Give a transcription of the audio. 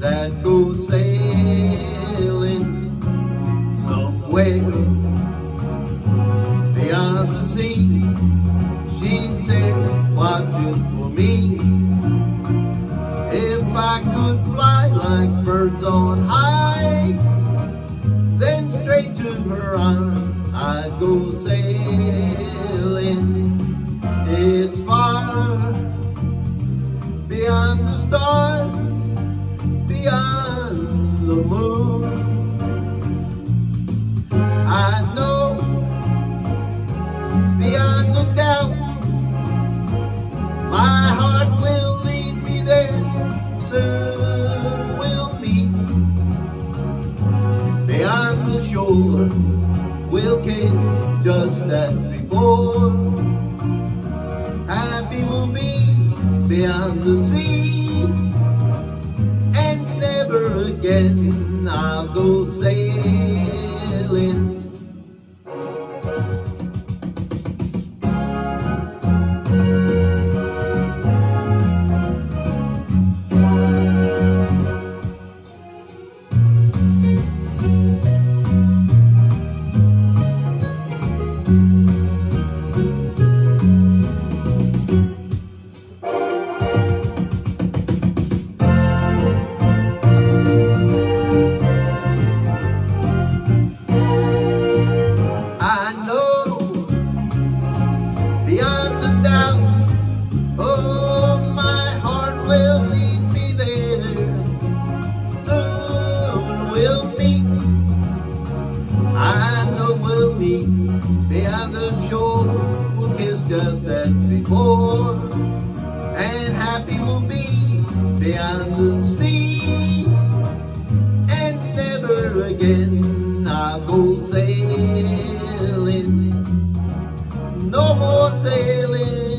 that go sailing somewhere beyond the sea. She's there watching for me. If I could fly like birds on high, then straight to her arms I'd go sailing. Moon. I know beyond the doubt, my heart will lead me there. Soon we'll meet beyond the shore. We'll kiss just as before. Happy we'll be beyond the sea, again I'll go sailing. Beyond the shore. We'll kiss just as before, and happy we'll be beyond the sea. And never again I'll go sailing. No more sailing,